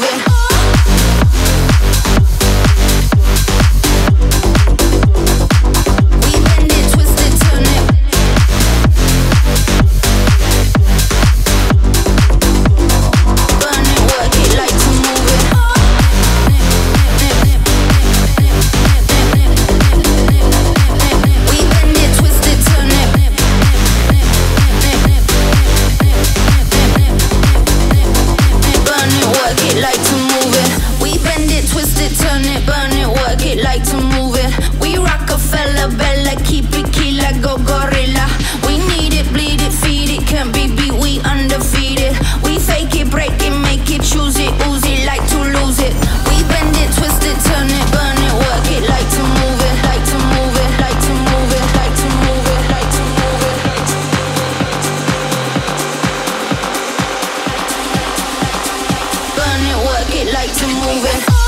moving. it, turn it, burn it, work it like to move it. We Rockefeller, Bella, keep it killer, go gorilla. We need it, bleed it, feed it, can't be beat, we undefeated. We fake it, break it, make it, choose it, ooze it, like to lose it. We bend it, twist it, turn it, burn it, work it like to move it, like to move it, like to move it, like to move it, like to move it. Like to move it. Burn it, work it, like to move it.